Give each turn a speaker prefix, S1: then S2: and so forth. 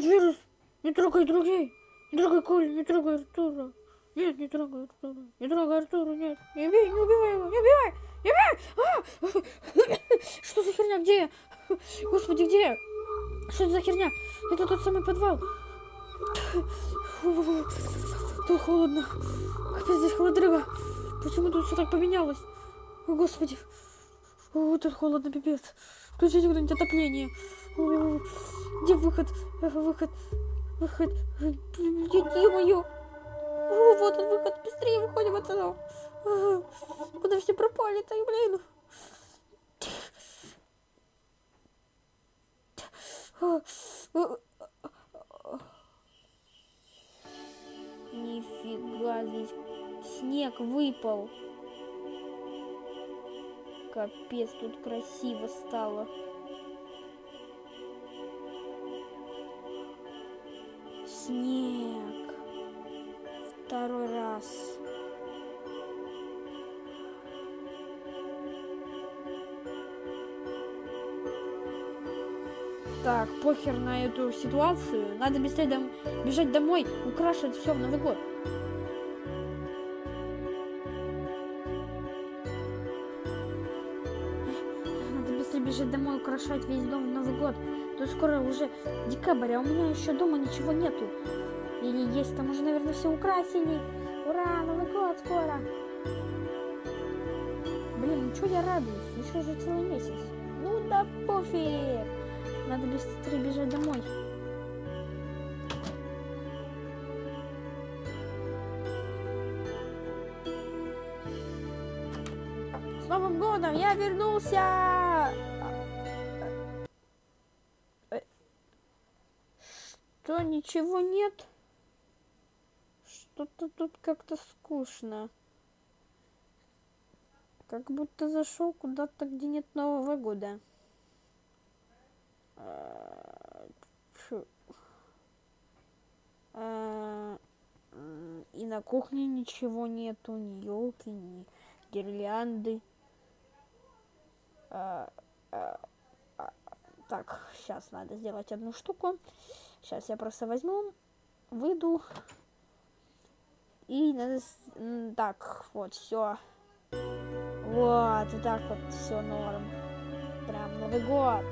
S1: Нет, Вирус, не трогай других. Не трогай Колю, не трогай Артура. Нет, не трогай Артура. Не трогай Артура, нет. Не убей, не убивай его, не убивай. Не убивай. А! Что за херня, где я? Господи, где я? Что это за херня? Это тот самый подвал. Тут холодно. Капец, здесь холодрыга. Почему тут все так поменялось? О, господи. О, тут холодно, пипец. Включите кто-нибудь отопление. О, где выход? Выход. Выход. Ё-моё. О, вот он выход. Быстрее выходим отсюда. Куда все пропали-то, блин. Нифига здесь снег выпал. Капец, тут красиво стало. Снег. Второй раз. Так, похер на эту ситуацию. Надо быстрее дом- бежать домой, украшивать все в Новый год. Надо быстрее бежать домой, украшать весь дом в Новый год. То скоро уже декабрь, а у меня еще дома ничего нету. Или есть, там уже, наверное, все украсили. Ура, Новый год скоро. Блин, ну что я радуюсь? Еще же целый месяц. Ну да пофиг. Надо быстрее бежать домой. С Новым годом! Я вернулся! Что, ничего нет? Что-то тут как-то скучно. Как будто зашел куда-то, где нет Нового года. А? А, И на кухне ничего нету, ни елки, ни гирлянды. Так, сейчас надо сделать одну штуку. Сейчас я просто возьму, выйду. И надо... Так, вот, все. Вот, вот так вот все норм. Прям Новый год.